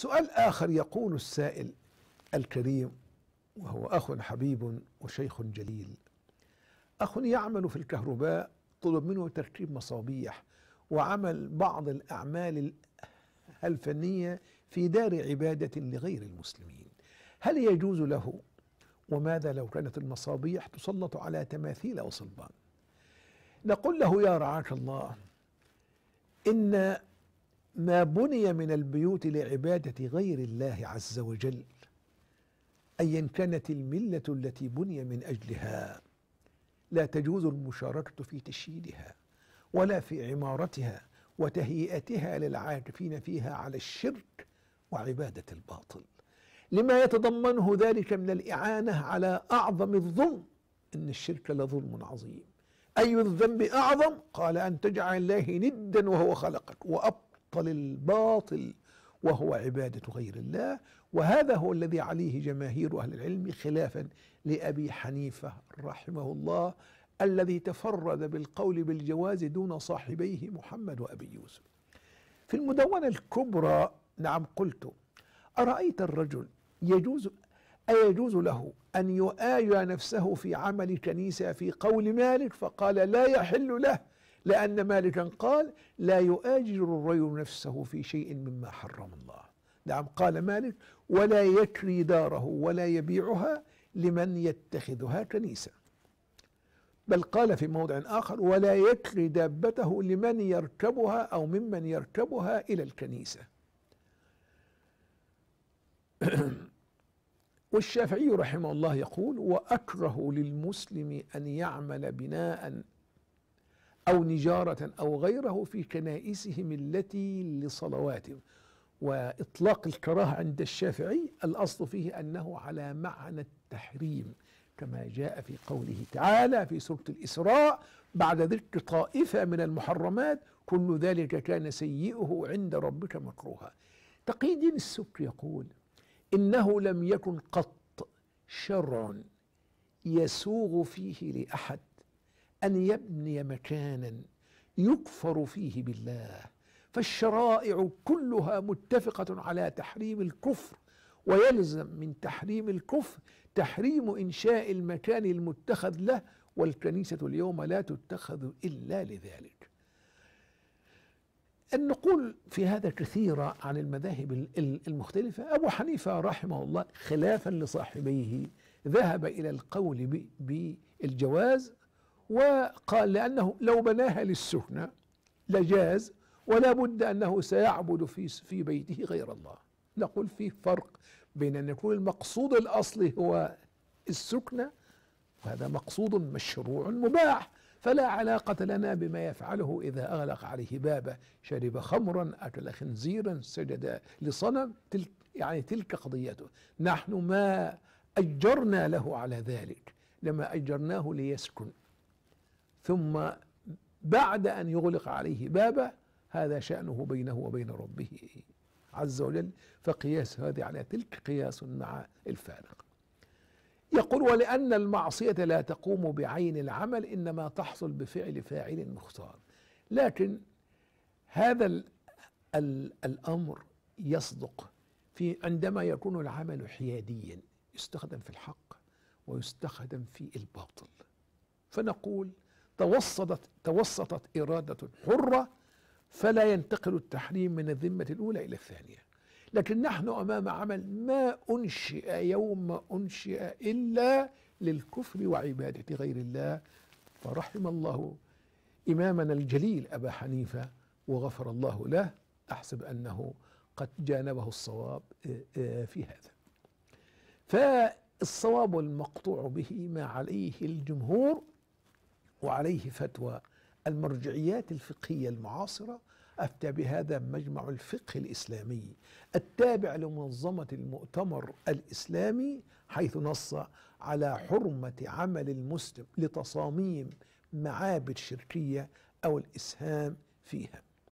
سؤال آخر يقول السائل الكريم وهو أخ حبيب وشيخ جليل. أخ يعمل في الكهرباء طلب منه تركيب مصابيح وعمل بعض الأعمال الفنية في دار عبادة لغير المسلمين. هل يجوز له؟ وماذا لو كانت المصابيح تسلط على تماثيل وصلبان نقول له يا رعاك الله إن ما بني من البيوت لعبادة غير الله عز وجل أيا كانت الملة التي بني من أجلها. لا تجوز المشاركة في تشييدها ولا في عمارتها وتهيئتها للعاكفين فيها على الشرك وعبادة الباطل. لما يتضمنه ذلك من الإعانة على أعظم الظلم إن الشرك لظلم عظيم. أي الذنب أعظم؟ قال أن تجعل الله ندا وهو خلقك وأبطل الباطل وهو عبادة غير الله وهذا هو الذي عليه جماهير أهل العلم خلافا لأبي حنيفة رحمه الله الذي تفرد بالقول بالجواز دون صاحبيه محمد وأبي يوسف. في المدونة الكبرى نعم قلت أرأيت الرجل يجوز أيجوز له أن يؤايى نفسه في عمل كنيسة في قول مالك فقال لا يحل له لأن مالكا قال لا يؤاجر الرجل نفسه في شيء مما حرم الله. نعم قال مالك ولا يكري داره ولا يبيعها لمن يتخذها كنيسة. بل قال في موضع آخر ولا يكري دابته لمن يركبها أو ممن يركبها إلى الكنيسة. والشافعي رحمه الله يقول وأكره للمسلم أن يعمل بناء أو نجارة أو غيره في كنائسهم التي لصلواتهم. وإطلاق الكراهة عند الشافعي الأصل فيه أنه على معنى التحريم كما جاء في قوله تعالى في سورة الإسراء بعد ذكر طائفة من المحرمات كل ذلك كان سيئه عند ربك مكروها. تقي السكر يقول إنه لم يكن قط شرع يسوغ فيه لأحد أن يبني مكانا يكفر فيه بالله. فالشرائع كلها متفقة على تحريم الكفر ويلزم من تحريم الكفر تحريم إنشاء المكان المتخذ له والكنيسة اليوم لا تتخذ إلا لذلك. النقول في هذا كثيرة عن المذاهب المختلفة أبو حنيفة رحمه الله خلافا لصاحبيه ذهب إلى القول بالجواز وقال لأنه لو بناها للسكنة لجاز ولا بد أنه سيعبد في في بيته غير الله. نقول في فرق بين أن يكون المقصود الأصلي هو السكنة وهذا مقصود مشروع مباح. فلا علاقة لنا بما يفعله إذا أغلق عليه بابه. شرب خمرا أكل خنزيرا سجد لصنم تلك يعني تلك قضيته. نحن ما أجرنا له على ذلك لما أجرناه ليسكن. ثم بعد أن يغلق عليه بابه هذا شأنه بينه وبين ربه. عز وجل فقياس هذه على تلك قياس مع الفارق. يقول ولأن المعصية لا تقوم بعين العمل إنما تحصل بفعل فاعل مختار. لكن هذا ال ال الأمر يصدق في عندما يكون العمل حياديا يستخدم في الحق ويستخدم في الباطل. فنقول توسطت توسطت إرادة حرة فلا ينتقل التحريم من الذمة الأولى إلى الثانية. لكن نحن أمام عمل ما أنشئ يوم أنشئ إلا للكفر وعبادة غير الله. فرحم الله إمامنا الجليل أبا حنيفة وغفر الله له. أحسب أنه قد جانبه الصواب في هذا. فالصواب المقطوع به ما عليه الجمهور وعليه فتوى المرجعيات الفقهية المعاصرة أفتى بهذا مجمع الفقه الإسلامي التابع لمنظمة المؤتمر الإسلامي حيث نص على حرمة عمل المسلم لتصاميم معابد شركية أو الإسهام فيها.